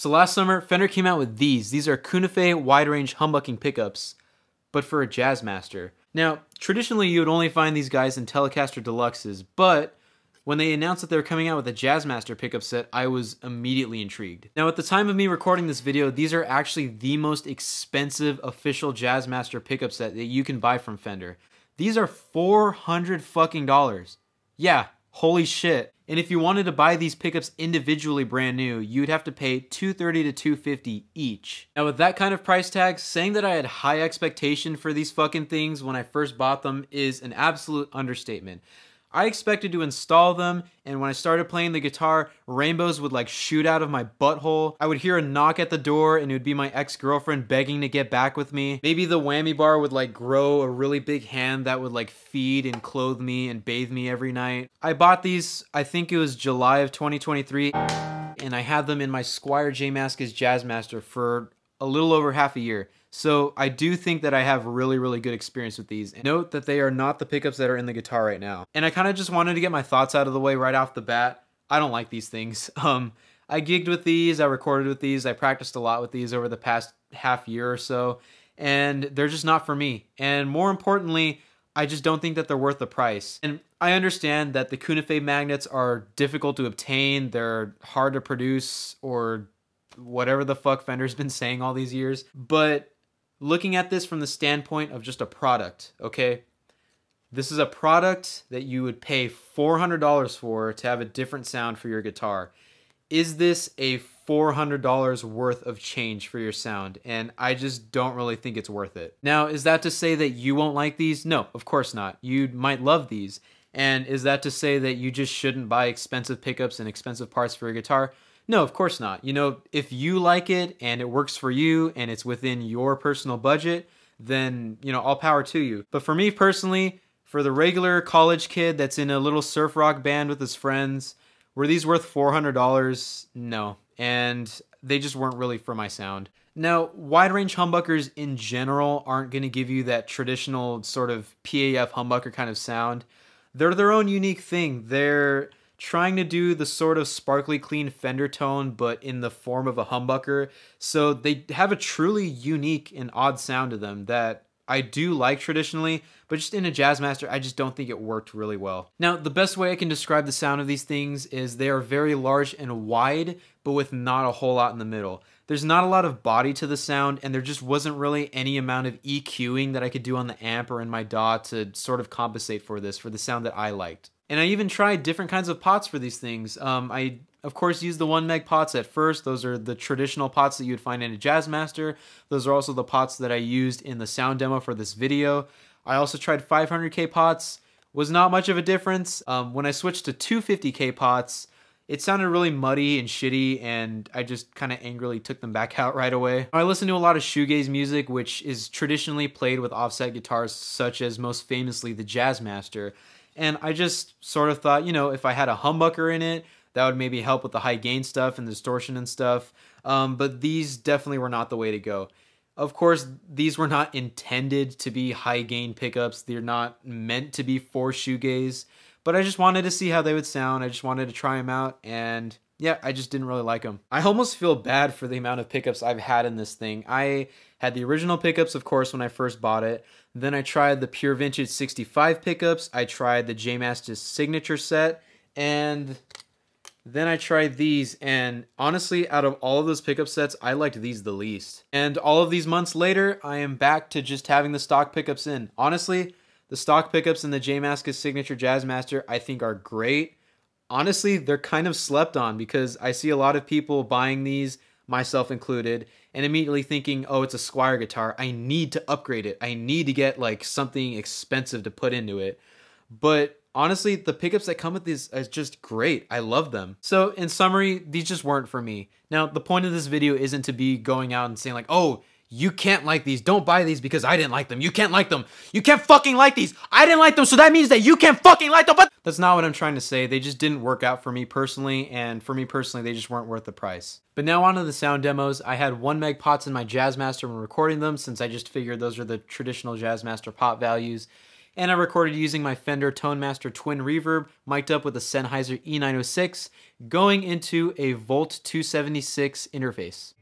So last summer, Fender came out with these. These are CuniFe wide range humbucking pickups, but for a Jazzmaster. Now, traditionally you would only find these guys in Telecaster Deluxes, but when they announced that they were coming out with a Jazzmaster pickup set, I was immediately intrigued. Now, at the time of me recording this video, these are actually the most expensive official Jazzmaster pickup set that you can buy from Fender. These are 400 fucking dollars. Yeah, holy shit. And if you wanted to buy these pickups individually brand new, you'd have to pay 230 to 250 each. Now with that kind of price tag, saying that I had high expectation for these fucking things when I first bought them is an absolute understatement. I expected to install them, and when I started playing the guitar, rainbows would like shoot out of my butthole. I would hear a knock at the door, and it would be my ex-girlfriend begging to get back with me. Maybe the whammy bar would like grow a really big hand that would like feed and clothe me and bathe me every night. I bought these, I think it was July of 2023, and I had them in my Squier J Mascis Jazzmaster for a little over half a year. So I do think that I have really, really good experience with these. Note that they are not the pickups that are in the guitar right now. And I kind of just wanted to get my thoughts out of the way right off the bat. I don't like these things. Um, I gigged with these, I recorded with these, I practiced a lot with these over the past half year or so, and they're just not for me. And more importantly, I just don't think that they're worth the price. And I understand that the CuniFe magnets are difficult to obtain, they're hard to produce, or whatever the fuck Fender's been saying all these years. But looking at this from the standpoint of just a product, okay? This is a product that you would pay $400 for to have a different sound for your guitar. Is this a $400 worth of change for your sound? And I just don't really think it's worth it. Now, is that to say that you won't like these? No, of course not. You might love these. And is that to say that you just shouldn't buy expensive pickups and expensive parts for your guitar? No, of course not. You know, if you like it and it works for you and it's within your personal budget, then, you know, all power to you. But for me personally, for the regular college kid that's in a little surf rock band with his friends, were these worth $400? No. And they just weren't really for my sound. Now, wide range humbuckers in general aren't going to give you that traditional sort of PAF humbucker kind of sound. They're their own unique thing. They're trying to do the sort of sparkly clean Fender tone, but in the form of a humbucker. So they have a truly unique and odd sound to them that I do like traditionally, but just in a Jazzmaster, I just don't think it worked really well. Now, the best way I can describe the sound of these things is they are very large and wide, but with not a whole lot in the middle. There's not a lot of body to the sound, and there just wasn't really any amount of EQing that I could do on the amp or in my DAW to sort of compensate for this, for the sound that I liked. And I even tried different kinds of pots for these things. Um, I, of course, used the one meg pots at first. Those are the traditional pots that you would find in a Jazzmaster. Those are also the pots that I used in the sound demo for this video. I also tried 500K pots. Was not much of a difference. Um, when I switched to 250K pots, it sounded really muddy and shitty, and I just kind of angrily took them back out right away. I listen to a lot of shoegaze music, which is traditionally played with offset guitars, such as most famously the Jazzmaster. And I just sort of thought, you know, if I had a humbucker in it, that would maybe help with the high gain stuff and the distortion and stuff. Um, but these definitely were not the way to go. Of course, these were not intended to be high gain pickups. They're not meant to be for shoegaze. But I just wanted to see how they would sound. I just wanted to try them out. And yeah, I just didn't really like them. I almost feel bad for the amount of pickups I've had in this thing. I had the original pickups, of course, when I first bought it. Then I tried the Pure Vintage 65 pickups. I tried the J Mascis signature set. And then I tried these, and honestly, out of all of those pickup sets, I liked these the least. And all of these months later, I am back to just having the stock pickups in. Honestly, the stock pickups in the J Mascis Signature Jazzmaster I think are great honestly, they're kind of slept on because I see a lot of people buying these, myself included, and immediately thinking, oh, it's a Squier guitar. I need to upgrade it. I need to get like something expensive to put into it. But honestly, the pickups that come with these is just great. I love them. So in summary, these just weren't for me. Now, the point of this video isn't to be going out and saying like, oh, you can't like these. Don't buy these because I didn't like them. You can't like them. You can't fucking like these. I didn't like them, so that means that you can't fucking like them. But that's not what I'm trying to say. They just didn't work out for me personally, and for me personally, they just weren't worth the price. But now on to the sound demos. I had one meg pots in my Jazzmaster when recording them, since I just figured those are the traditional Jazzmaster pot values. and I recorded using my Fender Tone Master Twin Reverb, mic'd up with a Sennheiser E906, going into a Volt 276 interface.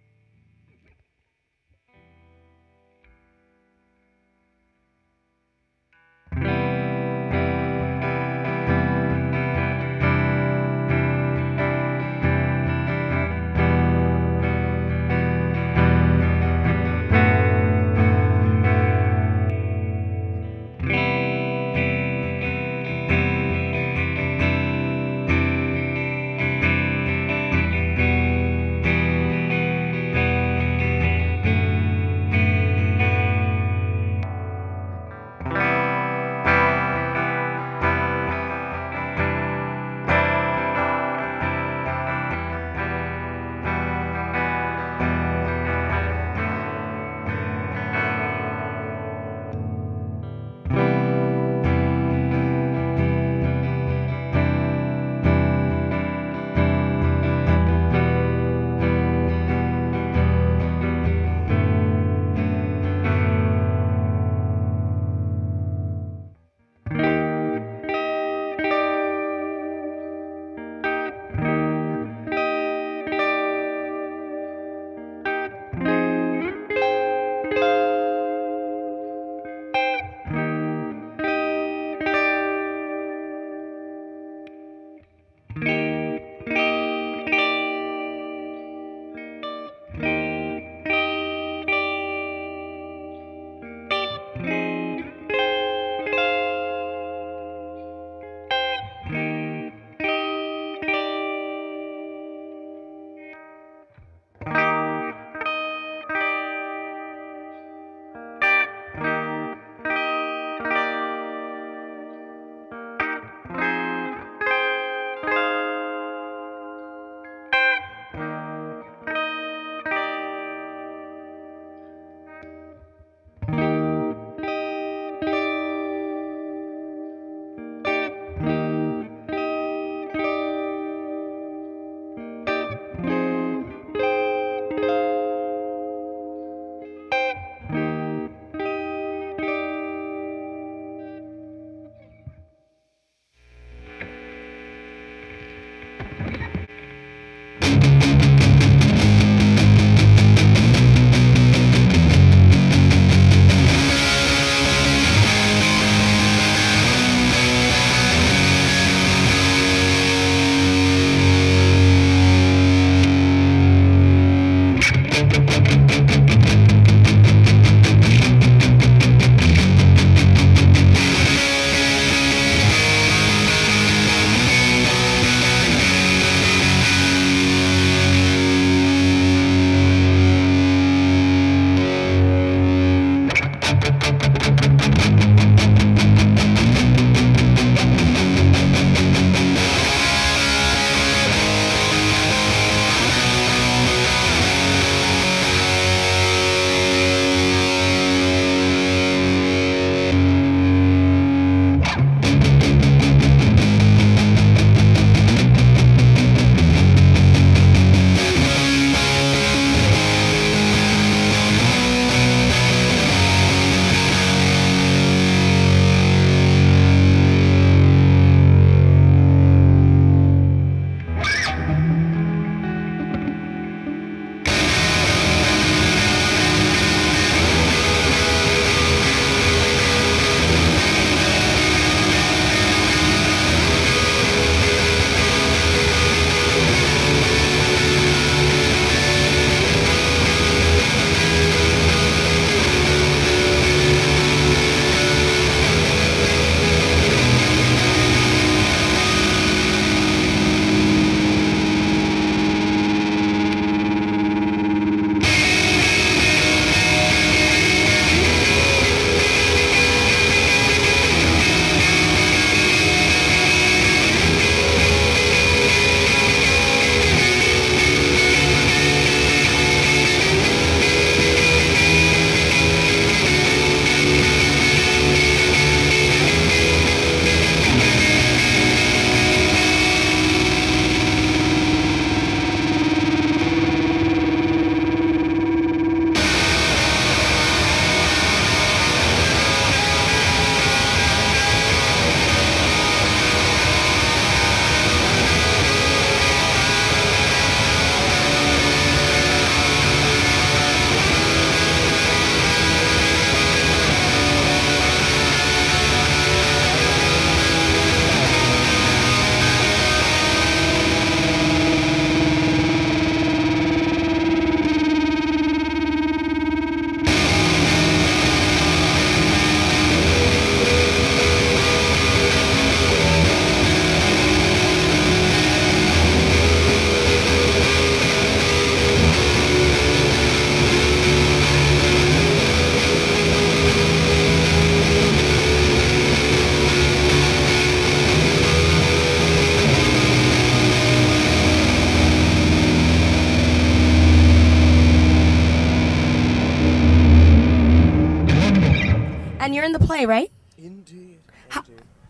You're in the play, right? Indeed.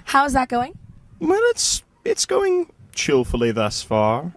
How's that going? Well, it's it's going chillfully thus far.